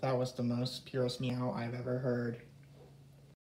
That was the most purest meow I've ever heard.